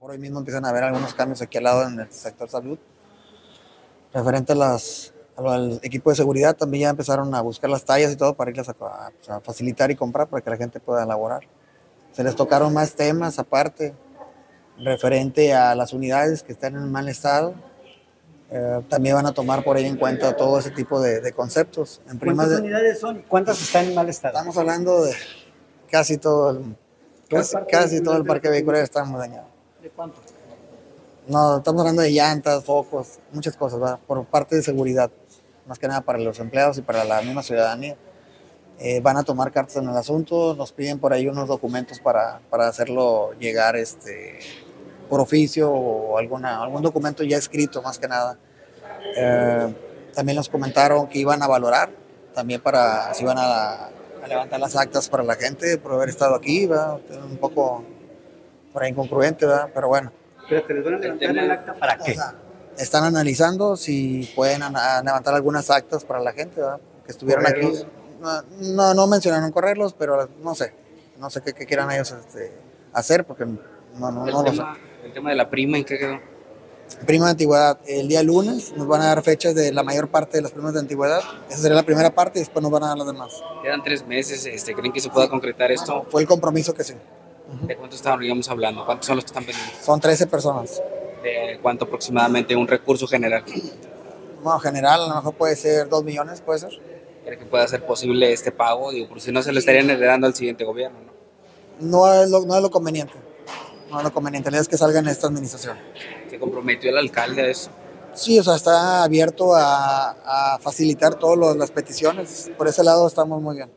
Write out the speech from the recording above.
Por hoy mismo empiezan a haber algunos cambios aquí al lado en el sector salud. Referente a las, al equipo de seguridad, también ya empezaron a buscar las tallas y todo para irlas a, pues, a facilitar y comprar para que la gente pueda elaborar. Se les tocaron más temas aparte, referente a las unidades que están en mal estado. Eh, también van a tomar por ahí en cuenta todo ese tipo de, de conceptos. En ¿Cuántas unidades son? ¿Cuántas están en mal estado? Estamos hablando de casi todo el, casi, casi todo el parque vehicular está muy dañado. ¿De cuánto? No, estamos hablando de llantas, focos, muchas cosas, ¿verdad? por parte de seguridad, más que nada para los empleados y para la misma ciudadanía. Eh, van a tomar cartas en el asunto, nos piden por ahí unos documentos para, para hacerlo llegar este, por oficio o alguna, algún documento ya escrito más que nada. Eh, también nos comentaron que iban a valorar, también para si iban a, a, levantar las actas para la gente por haber estado aquí, ¿verdad? un poco por ahí incongruente, ¿verdad? pero bueno. ¿Pero te les van a levantar el acta para qué? O sea, están analizando si pueden levantar algunas actas para la gente ¿verdad? que estuvieron aquí. No, no mencionaron correrlos, pero no sé, no sé qué, qué quieran ellos este, hacer porque no, no, no lo sé. El tema de la prima, ¿en qué quedó? Prima de antigüedad. El día lunes nos van a dar fechas de la mayor parte de las primas de antigüedad. Esa sería la primera parte y después nos van a dar las demás. Quedan tres meses. Este, ¿Creen que se pueda concretar esto? Fue el compromiso que sí. ¿De cuánto estaríamos hablando? ¿Cuántos son los que están pendientes? Son 13 personas. ¿De cuánto aproximadamente un recurso general? Bueno, general a lo mejor puede ser 2 millones, puede ser. ¿Cree que pueda ser posible este pago? Digo, por si no se lo estarían heredando al siguiente gobierno, ¿no? No es lo, no es lo conveniente no lo conveniente es que salga en esta administración. ¿Se comprometió el alcalde a eso? Sí, o sea, está abierto a, a facilitar todas las peticiones. Por ese lado estamos muy bien.